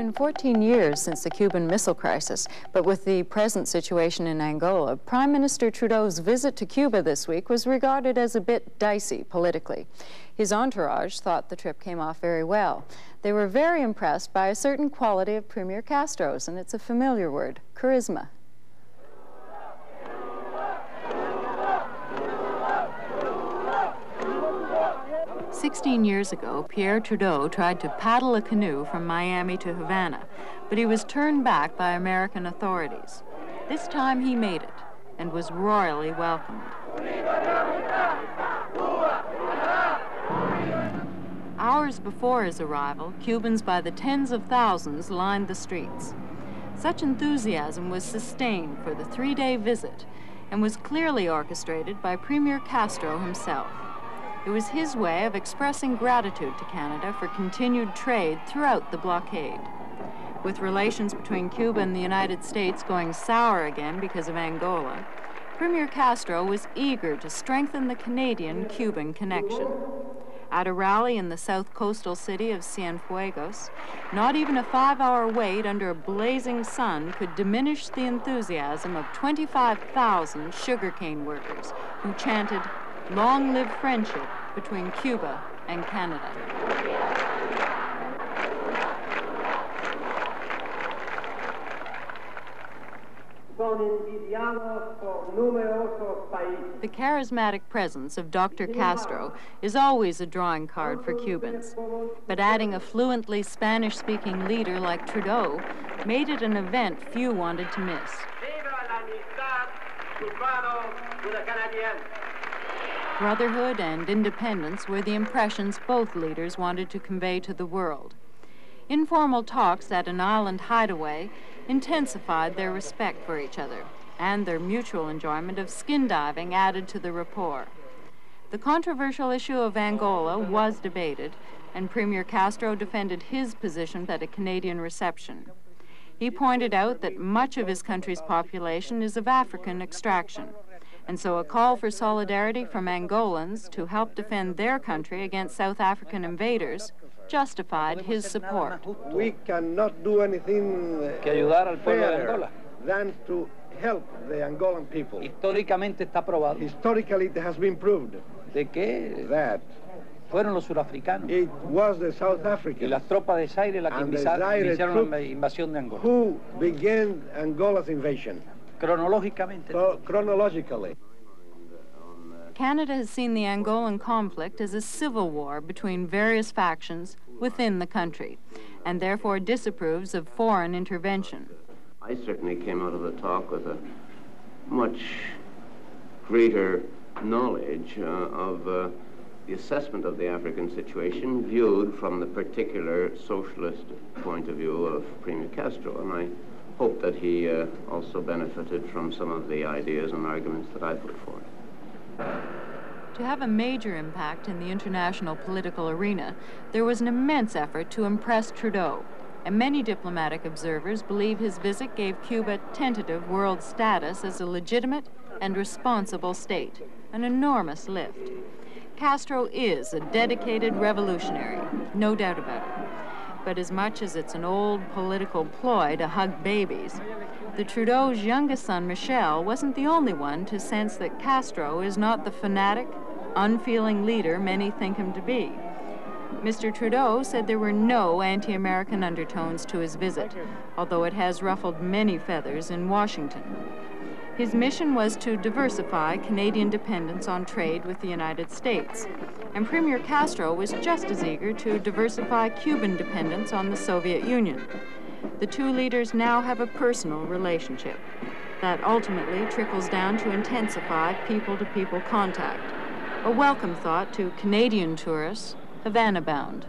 been 14 years since the Cuban Missile Crisis, but with the present situation in Angola, Prime Minister Trudeau's visit to Cuba this week was regarded as a bit dicey politically. His entourage thought the trip came off very well. They were very impressed by a certain quality of Premier Castro's, and it's a familiar word, charisma. Sixteen years ago, Pierre Trudeau tried to paddle a canoe from Miami to Havana, but he was turned back by American authorities. This time he made it and was royally welcomed. Hours before his arrival, Cubans by the tens of thousands lined the streets. Such enthusiasm was sustained for the three-day visit and was clearly orchestrated by Premier Castro himself. It was his way of expressing gratitude to Canada for continued trade throughout the blockade. With relations between Cuba and the United States going sour again because of Angola, Premier Castro was eager to strengthen the Canadian-Cuban connection. At a rally in the south coastal city of Cienfuegos, not even a five-hour wait under a blazing sun could diminish the enthusiasm of 25,000 sugarcane workers who chanted, long live friendship between Cuba and Canada. The charismatic presence of Dr. Castro is always a drawing card for Cubans, but adding a fluently Spanish-speaking leader like Trudeau made it an event few wanted to miss. Brotherhood and independence were the impressions both leaders wanted to convey to the world. Informal talks at an island hideaway intensified their respect for each other, and their mutual enjoyment of skin diving added to the rapport. The controversial issue of Angola was debated, and Premier Castro defended his position at a Canadian reception. He pointed out that much of his country's population is of African extraction and so a call for solidarity from Angolans to help defend their country against South African invaders justified his support. We cannot do anything fairer than to help the Angolan people. Históricamente está probado. Historically it has been proved. De que that fueron los surafricanos. It was the South Africans. Y las tropas de Zaire las que iniciaron la invasión de Angola. Who began Angola's invasion. Chronologicamente. chronologically. Canada has seen the Angolan conflict as a civil war between various factions within the country, and therefore disapproves of foreign intervention. I certainly came out of the talk with a much greater knowledge uh, of uh, the assessment of the African situation viewed from the particular socialist point of view of Premier Castro. And I hope that he uh, also benefited from some of the ideas and arguments that I put forward. To have a major impact in the international political arena, there was an immense effort to impress Trudeau, and many diplomatic observers believe his visit gave Cuba tentative world status as a legitimate and responsible state, an enormous lift. Castro is a dedicated revolutionary, no doubt about it but as much as it's an old political ploy to hug babies, the Trudeau's youngest son, Michel, wasn't the only one to sense that Castro is not the fanatic, unfeeling leader many think him to be. Mr. Trudeau said there were no anti-American undertones to his visit, although it has ruffled many feathers in Washington. His mission was to diversify Canadian dependence on trade with the United States, and Premier Castro was just as eager to diversify Cuban dependence on the Soviet Union. The two leaders now have a personal relationship that ultimately trickles down to intensify people-to-people -people contact, a welcome thought to Canadian tourists Havana bound.